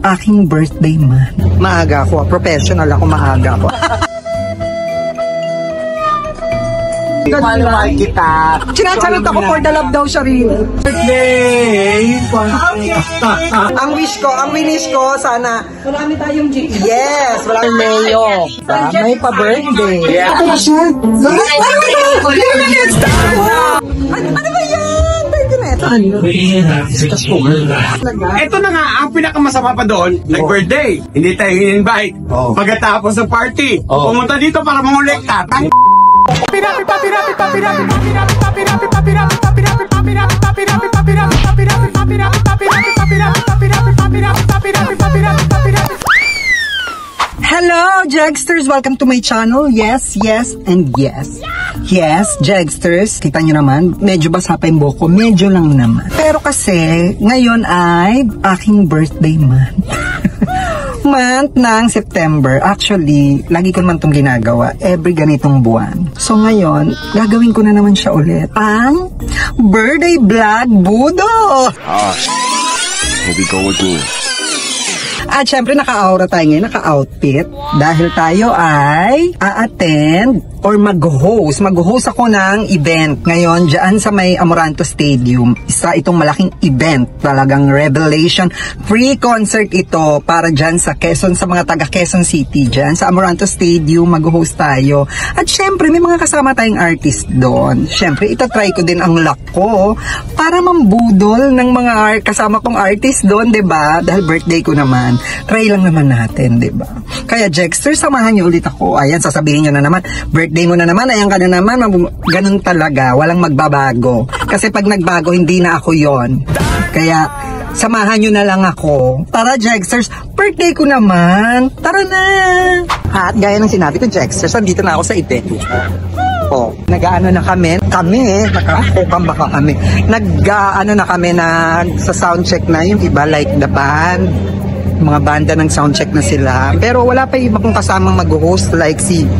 aking birthday man. Maaga ako, professional ako, maaga ako. Mahal kita. Sinacharot ako for the love daw siya rin. Birthday! Ang wish ko, ang wish ko, sana... Marami tayong G. Yes! Wala Leo. May pa-birthday. Yeah. Ano siya? Ano, ano ba yan? Na ito. Ito na nga, ang pinakamasama pa doon, nag-birthday. Hindi tayo in-invite. Pagkatapos ng party, pumunta dito para mangolekta. Tang Hello, Jagsters! Welcome to my channel. Yes, yes, and yes. Yes, Jagsters, kita nyo naman, medyo basa pa yung buhok ko. Medyo lang naman. Pero kasi, ngayon ay aking birthday month. month ng September. Actually, lagi ko naman itong ginagawa. Every ganitong buwan. So ngayon, gagawin ko na naman siya ulit. Ang birthday vlog budo! Here we go again. At syempre naka-aura tayo ngayon, naka-outfit. Dahil tayo ay a-attend or mag-host. Mag-host ako ng event ngayon dyan sa may Amoranto Stadium. Isa itong malaking event. Talagang revelation. Free concert ito para dyan sa Quezon, sa mga taga Quezon City dyan. Sa Amoranto Stadium, mag-host tayo. At syempre, may mga kasama tayong artist doon. Syempre, itatry ko din ang luck ko para mambudol ng mga art, kasama kong artist doon, ba? Dahil birthday ko naman. Try lang naman natin, ba? Kaya Jexter, samahan niyo ulit ako. Ayan, sasabihin niyo na naman, birthday mo na naman, ayan ka na naman, ganun talaga, walang magbabago. Kasi pag nagbago, hindi na ako 'yon. Kaya samahan niyo na lang ako. Tara, Jexters, birthday ko naman. Tara na! At gaya ng sinabi ko, Jexters, andito na ako sa event. Oh, nag-ano na kami, kami eh, nakakukam baka kami. Nag-ano na kami na sa sound check na yung iba like the band, mga banda ng sound check na sila. Pero wala pa yung iba kong kasamang mag-host like si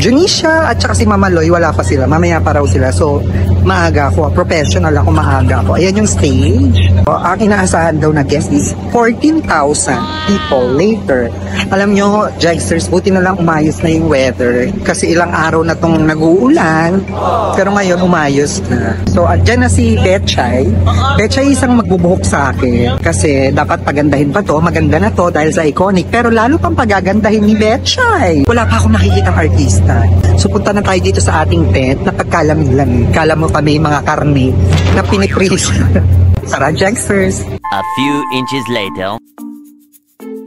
Junisha at saka si Mama Loy, wala pa sila. Mamaya pa raw sila. So, maaga ako. Professional ako, maaga ako. Ayan yung stage. O, ang inaasahan daw na guest is 14,000 people later. Alam nyo, Jagsters, buti na lang umayos na yung weather. Kasi ilang araw na tong nag-uulan. Pero ngayon, umayos na. So, andyan na si Betchay. Betchay isang magbubuhok sa akin. Kasi dapat pagandahin pa to. Maganda na to dahil sa iconic. Pero lalo pang pagagandahin ni Betchay. Wala pa akong nakikitang artista. So, punta na tayo dito sa ating tent na pagkalamig-lamig. Kala mo kami mga karne na pinipris. Tara, Jagsters! A few inches later.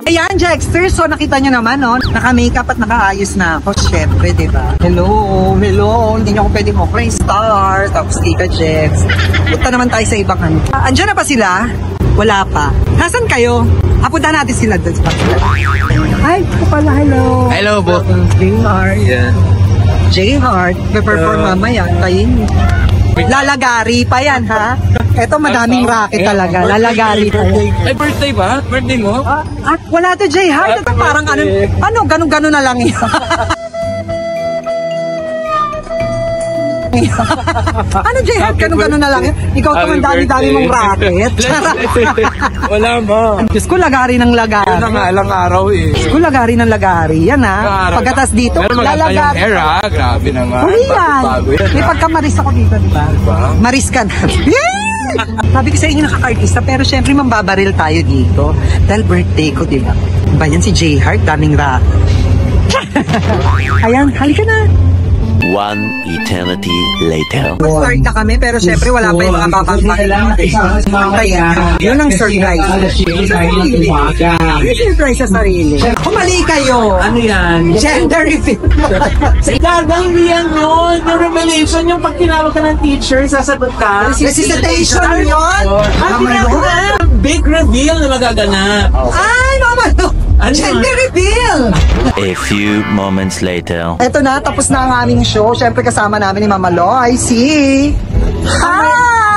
Ayan, Jexter. So, nakita nyo naman, no? Naka-makeup at nakaayos na ako. Siyempre, di ba? Hello, hello. Hindi nyo ako pwedeng offering star. Tapos, Tika Jex. Punta naman tayo sa ibang ano. Ah, andyan na pa sila? Wala pa. Nasaan kayo? Ah, punta natin sila doon. Hi, ito pala, hello. Hello po. J-Heart. Yeah. J-Heart. Pe-perform mamaya. Tayin. Lalagari pa yan, ha? Ito, madaming racket talaga. Lalagari pa yan. Ay, birthday ba? Birthday mo? Ah, ah, wala to, Jay. Hi, ito parang ano, ano, ganun-ganun na lang yan. ano, Jay? Ganun-ganun na lang yan. Ikaw ito ang dami-dami mong racket. Wala mo. Diyos ko, lagari ng lagari. Yun nga, ilang araw eh. Diyos ko, lagari ng lagari. Yan ha. Pagkatas dito, Pero maganda yung lalagari. hair ha. Grabe naman. Huli yan. Bago yan May ha. pagkamaris ako dito, di ba? Diba? Maris ka na. Sabi ko sa inyo nakaka-artista, pero syempre mambabaril tayo dito. Dahil birthday ko, di ba? Ba yan si J Heart, daming ra. Ayan, halika na. One eternity later. Start na kami, pero syempre wala pa yung mga papagpahil natin. Kaya, yun ang surprise. Surprise sa sarili. Kumali kayo. Ano yan? Gender reveal. Gagang yan yun. Yung revelation, yung pag tinawag ka ng teacher, sasagot ka. Recitation yun. Ang big reveal na magaganap. Ay, naman. Ano Gender reveal. A few moments later. Eto na, tapos na ang aming show. Siyempre kasama namin ni Mama Lo. I see.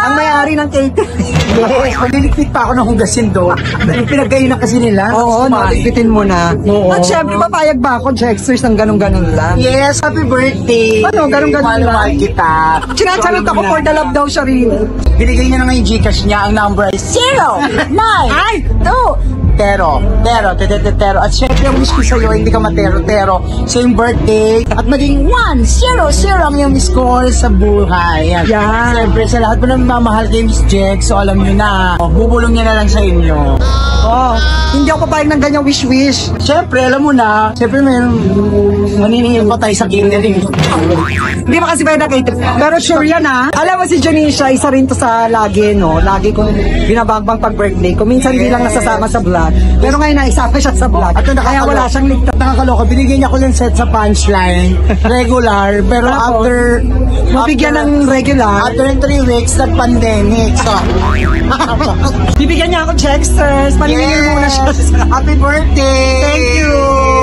Ang may-ari ng catering. Yes, magliligpit pa ako ng hugasin doon. Pinagkain na kasi nila. Oo, naligpitin mo na. Oo. At syempre, papayag ba ako, Jexters, ng ganun-ganun lang? Yes, happy birthday. Ano, ganun-ganun lang. Mahal kita. Sinacharot ako for the love daw siya rin. Binigay niya na nga yung Gcash niya. Ang number ay 0, 9, Ay! 2, tero, tero, tero, tero. At syempre, ang wish ko sa'yo, hindi ka matero-tero sa yung birthday. At maging 1, 0, 0 ang iyong score sa buhay. Yan. Yan. Syempre, sa lahat mo na mamahal kay Miss Jex, so alam nyo na, oh, bubulong niya na lang sa inyo. Oh, hindi ako papayag ng ganyang wish-wish. Syempre, alam mo na, syempre meron, maniningil pa tayo sa catering. Hindi ba kasi pwede nakita? Pero sure yan ha. Alam mo si Janisha, isa rin to sa lagi, no? Lagi kong binabangbang pag birthday ko. Minsan hindi lang nasasama sa vlog. Pero ngayon naisama siya sa vlog. At Kaya wala siyang ligtas. Nakakaloka, binigyan niya ko ng set sa punchline, regular, pero after, Mabigyan ng regular. after 3 weeks, nag-pandemic. So, Bibigyan niya ako checksters. Paniningil muna siya. Happy birthday! Thank you!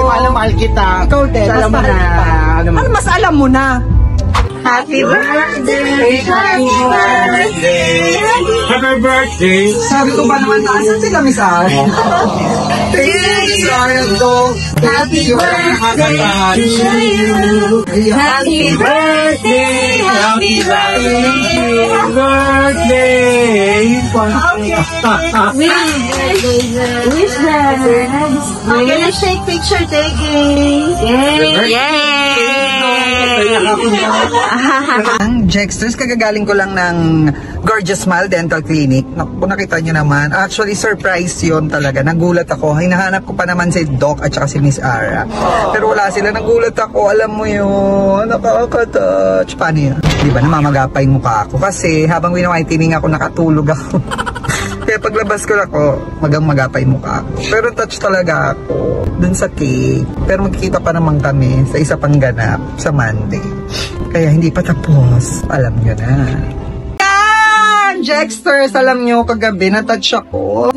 Mahal na mahal kita. Ikaw din. Alam mo na. Alam Ano mas alam mo na? Happy birthday! Happy birthday! Happy birthday! Sabi ko ba naman, asan sila, Miss Al? Happy birthday to you! Happy birthday! Happy birthday! Wish bags. I'm gonna shake picture taking. Ang Jexters, kagagaling ko lang ng Gorgeous Smile Dental Clinic. Naku, nakita nyo naman. Actually, surprise yon talaga. Nagulat ako. Hinahanap ko pa naman si Doc at saka si Miss Ara. Pero wala sila. Nagulat ako. Alam mo yun. Nakaka-touch. Paano yun? Di ba, namamagapay mukha ako. Kasi habang winawaiting ako, nakatulog ako. Kaya paglabas ko ako, magang magapay mukha. Pero touch talaga ako dun sa cake. Pero magkikita pa naman kami sa isa pang ganap sa Monday. Kaya hindi pa tapos. Alam nyo na. Jexters, alam nyo, kagabi, natouch ako.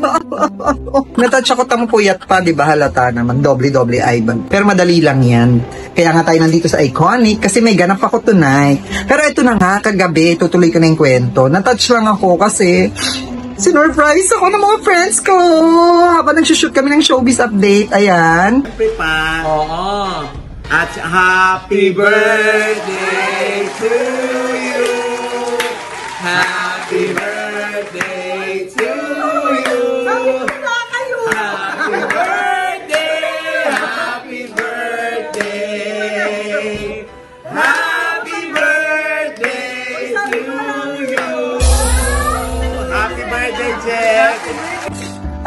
natouch ako, tamupuyat pa, di ba? Halata naman, doble-doble eye bag. Pero madali lang yan. Kaya nga tayo nandito sa Iconic kasi may ganap ako tonight. Pero ito na nga, kagabi, tutuloy ko na yung kwento. Natouch lang ako kasi sinurprise ako ng mga friends ko. Habang nagsushoot kami ng showbiz update, ayan. pa. Oo. At happy birthday to you.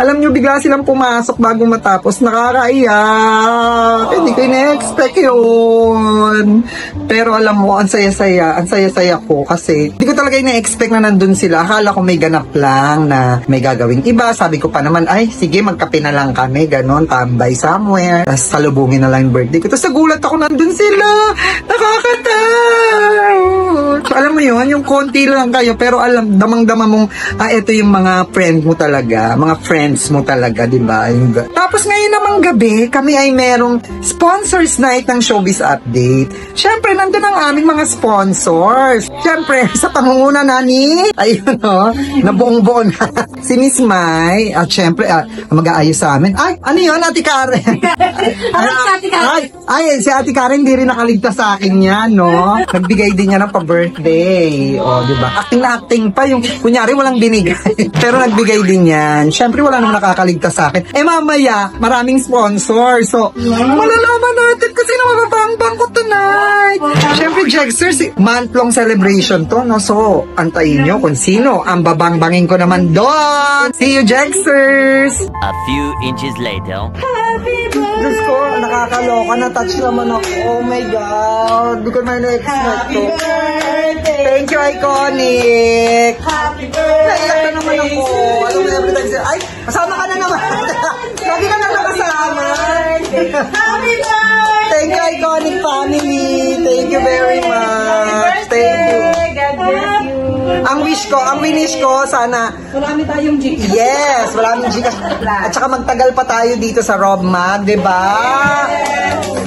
Alam nyo, bigla silang pumasok bago matapos. Nakakaiyak. Hindi ko na-expect yun. Pero alam mo, ang saya-saya. Ang saya-saya ko kasi hindi ko talaga na-expect na nandun sila. Akala ko may ganap lang na may gagawing iba. Sabi ko pa naman, ay, sige, magkape na lang kami. Ganon, tambay somewhere. Tapos salubungin na lang birthday ko. Tapos nagulat ako nandun sila. Nakakatouch. Alam mo yun, yung konti lang kayo. Pero alam, damang-dama mong, ah, ito yung mga friend mo talaga. Mga friends mo talaga, di ba? Yung Tapos ngayon namang gabi, kami ay merong sponsors night ng Showbiz Update. Siyempre, nandun ang aming mga sponsors. Siyempre, sa pangunguna na ni, ayun o, na buong-buo na. si Miss Mai, at siyempre, ah, mag-aayos sa amin. Ay, ano yun, Ate Karen? Ay, ay, si Ate Karen hindi rin nakaligtas sa akin yan, no? Nagbigay din niya ng pa-birthday. O, di ba? Acting na acting pa yung, kunyari walang binigay. Pero nagbigay din yan. Siyempre, wala namang nakakaligtas sa akin. Eh, mamaya, maraming sponsor. So, malalaman natin kasi na mababangbang ko tonight. Si month-long celebration to, no? So, antayin nyo kung sino ang babangbangin ko naman doon. See you, Jexters! A few inches later. Diyos ko, nakakaloka. Na-touch naman ako. Oh my God. Hindi ko na na-expect to. Thank you, Iconic. Happy birthday. Naiyak na naman ako. Alam mo, every time siya, ay, kasama ka na naman. Lagi ka na nakasama. Happy birthday. Thank you, Iconic family. Wish ko, ang winish ko, sana Marami tayong Gcash. Yes, maraming Gcash. At saka magtagal pa tayo dito sa Rob Mag, di ba?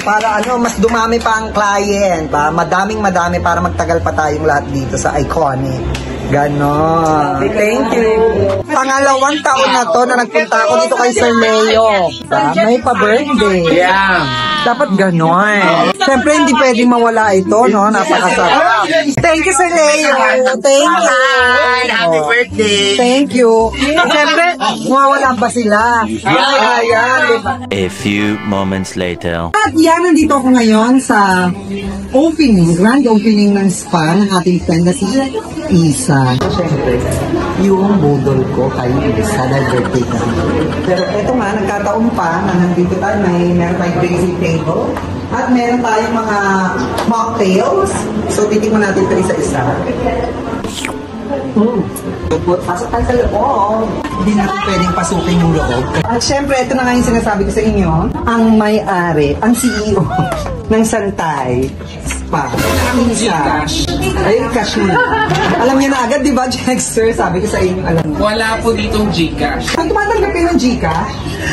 Para ano, mas dumami pa ang client, ba? Madaming madami para magtagal pa tayong lahat dito sa Iconic. Ganon. Thank you. Pangalawang taon na to na nagpunta ako dito kay Sir Leo. Ba? May pa-birthday. Yeah. Dapat ganon. Siyempre, hindi pwedeng mawala ito, no? Napakasarap. Thank you, Sir Leo. Thank you. Happy birthday! Thank you. Siyempre, mawawala ba sila? Ayan, di ba? A few moments later. At yan, nandito ako ngayon sa opening, grand opening ng spa ng ating friend na si Isa. Siyempre, yung budol ko kay Isa dahil birthday ka. Pero eto nga, nagkataon pa na nandito tayo, may meron tayong crazy table at meron tayong mga mocktails. So, titikman natin ito isa-isa. Mm. Pasok sa loob. Hindi natin pwedeng pasukin yung loob. At syempre, ito na nga yung sinasabi ko sa inyo. Ang may-ari, ang CEO ng Santay Spa. Ang isa. Ay, cash mo na. Alam niya na agad, di ba, Jexter? Sabi ko sa inyo, alam niyo. Wala po ditong Gcash. Kung tumatanggap kayo ng Gcash,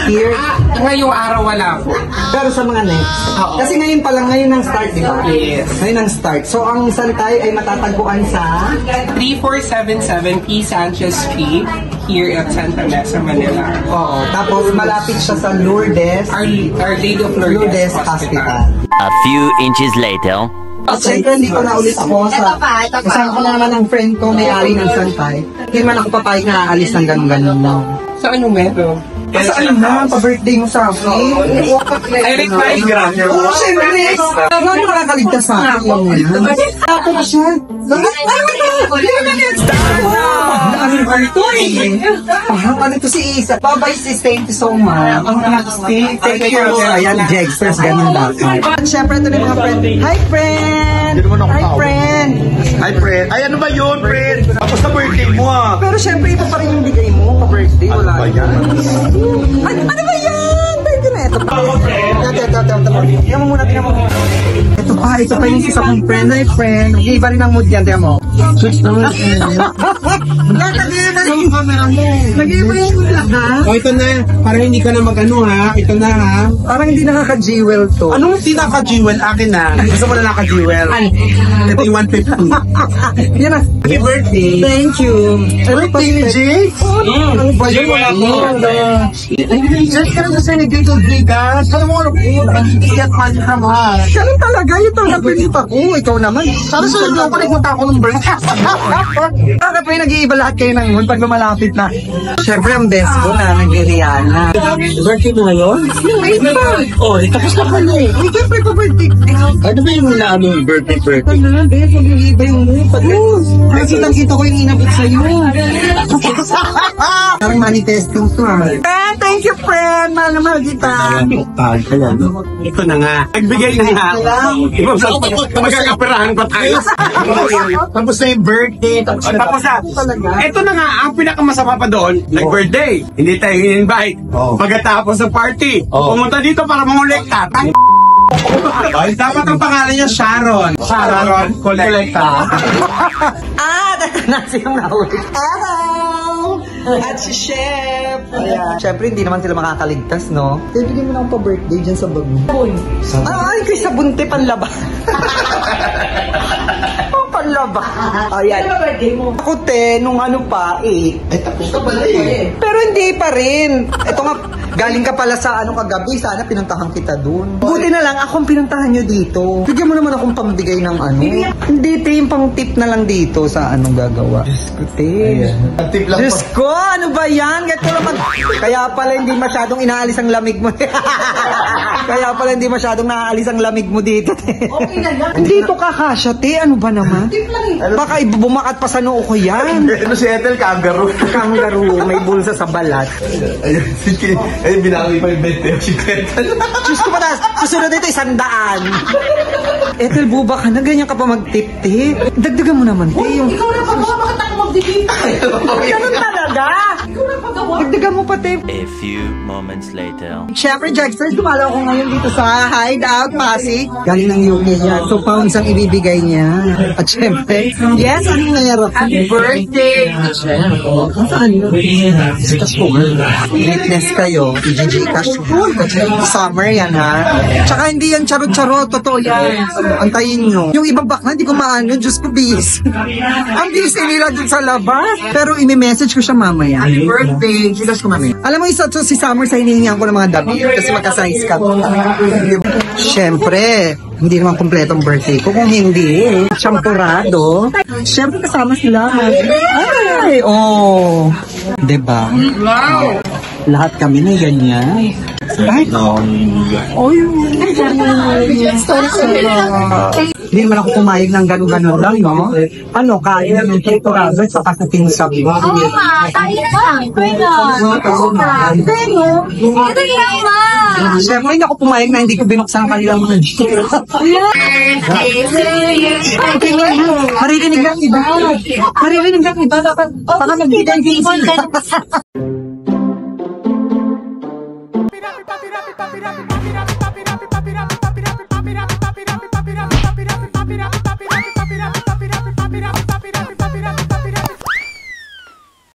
here, Ah, ngayong araw wala po. pero sa mga next. Oo. Kasi ngayon pa lang, ngayon ang start, di ba? Yes. Ngayon ang start. So, ang Santay ay matatagpuan sa 3477 P. Sanchez Street here at Santa Mesa, Manila. Oo. Tapos malapit siya sa Lourdes, Our, Our Lady of Lourdes, Lourdes Hospital. Hospital. A few inches later. At syempre, hindi ko na ulit ako sa... Kasama ko na naman ang friend ko, may-ari ng Santay. Hindi man ako papayag na aalis ng ganun-ganun lang. So ano meron? Kasi ano na, pa-birthday mo sa akin. I reply grabe. Oo, syempre. Ano nakakaligtas sa akin? Ako na siya. Ano ba ito? Ano ito eh? Ah, Ano to si Isa? Bye-bye sis, thank you so much. Thank you. Ayan, Jegsters, ganun lang. At syempre, ito na yung mga friend. Hi, friend! Hi, friend! Hi, friend. Ay, ano ba yun, friend? Tapos na birthday mo, ah. Pero syempre, iba pa rin yung bigay mo pa-birthday. Wala. Ba yan? Ano ba yan? Thank you na. Ito pa. Ito, ito, ito, ito. Tingnan mo muna, tingnan mo. Ito pa, ito pa yung isa kong friend. Ay, friend. Iba rin ang mood yan, tingnan mo. Switch naman. Nag-iba yung camera mo. Nag-iba yung lang, ha? O ito na, para hindi ka na mag-ano ha. Ito na ha. Parang hindi nakaka-jewel to. Anong hindi naka-jewel? Akin na. Gusto mo na naka-jewel? Ito yung 150. Yan na. Happy birthday. Thank you. Birthday ni Jake? Ano ba yun? Wala ko. Just ka na sa Senegal Vegas. Alam mo ano po? Get money ka mahal. Ganun talaga. Ito ang napilita ko. Ikaw naman. Sana sa ito, palikmata ako ng birthday. Bakit pa yung nag-iiba lahat kayo ng moon pag lumalapit na? Siyempre ang best ko na nag-Rihanna. Birthday mo ngayon? Oh, eh, tapos na pala eh. Ay, siyempre ko birthday. Ano ba yung naano yung birthday birthday? Ano na, bes? Mag-iiba yung. Pag Kasi nakita ko yung inabot sa'yo. Parang manifesting to ah. Friend, thank you friend. Mahal na mahal kita. Ito na nga. Nagbigay na nga. Magkakapirahan pa tayo. Tapos na yung birthday. Tapos na. Ito na nga, ang pinakamasama pa doon, nag-birthday. Hindi tayo in-invite. Oh. Pagkatapos ng party, Oh. pumunta dito para mangolekta. Tang Ay, dapat ang pangalan niya Sharon. Sharon Collecta. Ah, ito na siyang nahuli. Hello! At si Chef. Ayan. Siyempre, hindi naman sila makakaligtas, no? Kaya bigyan mo na akong pa-birthday dyan sa bag mo. Ay, kay sa bunti panlaba. panlaba. Ayan. Ano birthday mo? Ako, te, nung ano pa, eh. Ay, tapos na pala eh. Pero hindi pa rin. Ito nga, galing ka pala sa ano kagabi, sana pinuntahan kita dun. Buti na lang, akong pinuntahan nyo dito. Bigyan mo naman akong pambigay ng ano. Hindi, te, yung pang tip na lang dito sa anong gagawa. Diyos ko, te. Ang tip lang Diyos ko, ano ba yan? Ganito naman. Kaya pala hindi masyadong inaalis ang lamig mo. Kaya pala hindi masyadong naaalis ang lamig mo dito. Okay na yan. Dito ka kasya, te. Ano ba naman? Baka bumakat pa sa noo ko yan. Ano si Ethel, kangaroo. Kangaroo, may bulsa sa balat. Ayun, sige. Ayun, binawi pa yung 20 si Ethel. Diyos ko pataas, susunod dito isang daan. Ethel, buba ka na, ganyan ka pa mag-tip-tip. Dagdagan mo naman, te. Yung... Ikaw na pa ba? Bakit ako mag-tip? Ganun talaga. Dagdagan mo pa, te. A few moments later. Siyempre, Jagsters, dumalaw ako ngayon dito sa Hideout Pasig. Galing ng UK niya. So, pounds ang ibibigay niya. At siyempre, yes, anong meron? Happy birthday! Saan yun? Witness kayo, i-GG cash. Summer yan, ha? Tsaka hindi yan charot-charot, totoo yan. Antayin nyo. Yung ibang bakla, hindi ko maano, Diyos ko, bis. Ang bis nila dun sa labas. Pero imi-message ko siya mamaya. Birthday. Gilas ko mami. Alam mo, isa to si Summer sa hinihingihan ko ng mga damit kasi magka-size ka. Siyempre, hindi naman kompletong birthday ko. Kung hindi, champurado. Siyempre, kasama sila. Ay, oh. Diba? Wow. Lahat kami na ganyan. Ay, Oy. Hindi naman ako pumayag ng gano'n-gano'n lang, no? Ano, kain ng champurado sa kasuting sabi. Oo nga, tayo na lang. Pwede. Pero, ito lang ma. Siyempre, hindi ako pumayag na hindi ko binuksan ang kanilang mga Maririnig ng iba. Maririnig ng iba. Baka magbigay